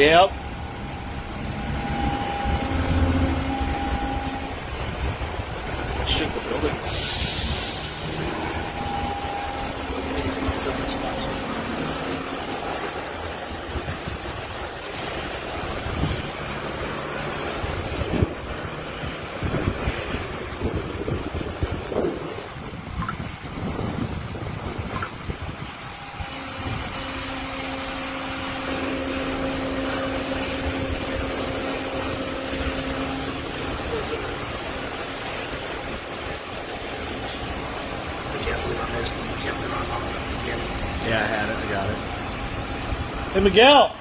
Yep. Shoot the building. Yeah, I had it. I got it. Hey, Miguel.